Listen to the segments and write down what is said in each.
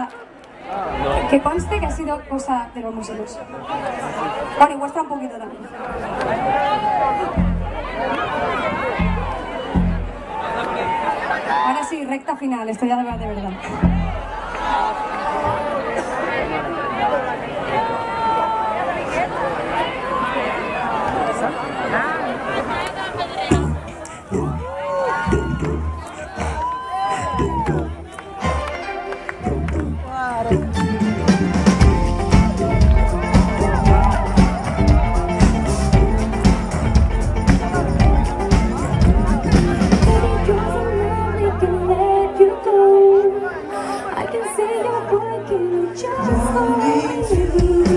Verdad. Que conste que ha sido cosa de los músicos. Y vuestra un poquito también. Ahora sí, recta final, esto ya de verdad. De verdad. You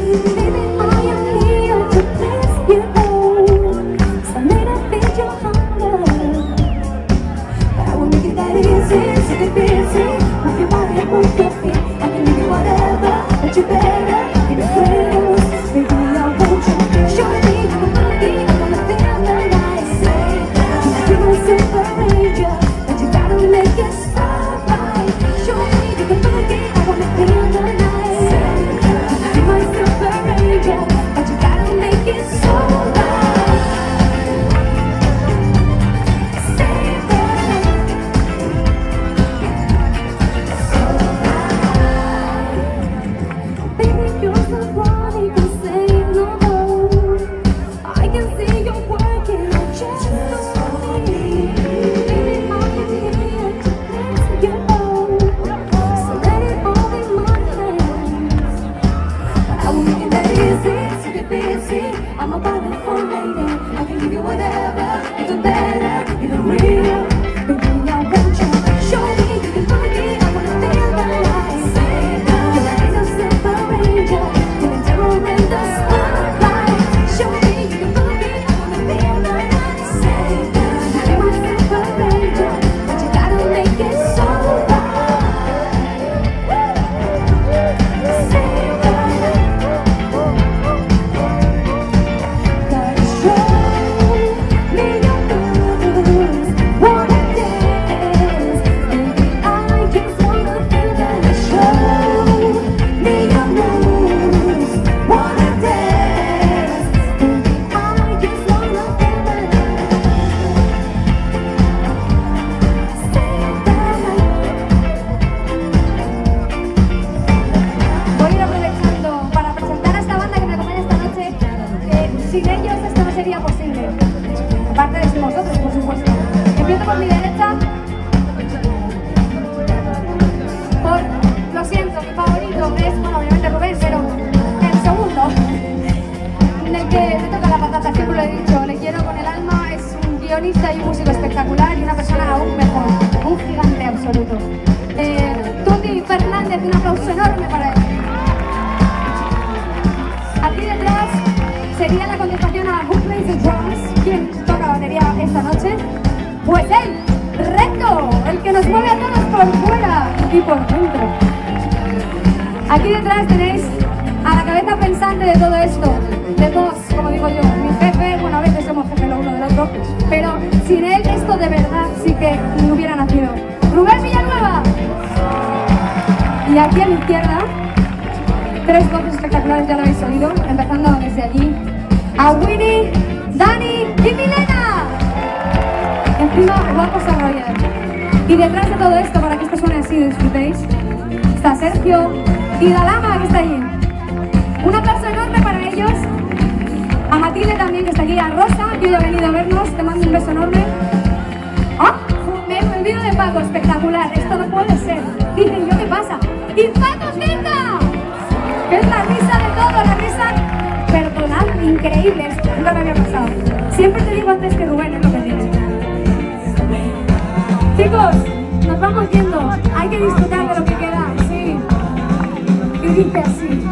busy. I'm a wonderful lady. I can give you whatever, derecha. Por, lo siento, mi favorito es, bueno, obviamente Rubén, pero el segundo. En el que me toca la patata, siempre lo he dicho. Le quiero con el alma, es un guionista y un músico espectacular y una persona aún mejor. Un gigante absoluto. Eh, Tuti Fernández, un aplauso enorme para él. Aquí detrás sería la nos mueve a todos por fuera y por dentro. Aquí detrás tenéis a la cabeza pensante de todo esto, de todos, como digo yo, mi jefe, bueno, a veces somos jefes lo uno del otro, pero sin él esto de verdad sí que no hubiera nacido. Rubén Villanueva. Y aquí a mi izquierda, tres voces espectaculares, ya lo habéis oído, empezando desde allí. A Winnie, Dani y Milena. Encima, guapos a Royal. Y detrás de todo esto, para que esto suene así y disfrutéis, está Sergio y Dalama, que está allí. Un aplauso enorme para ellos. A Matilde también, que está aquí. A Rosa, que ha venido a vernos. Te mando un beso enorme. ¡Ah! Me he olvidado de Paco, espectacular. Esto no puede ser. Dicen yo, ¿qué pasa? ¡Y Paco! Que es la risa de todo, la risa, perdonad, increíble. Esto nunca me había pasado. Siempre te digo antes que Rubén yendo. Hay que disfrutar de lo que queda. Sí. Y dice así.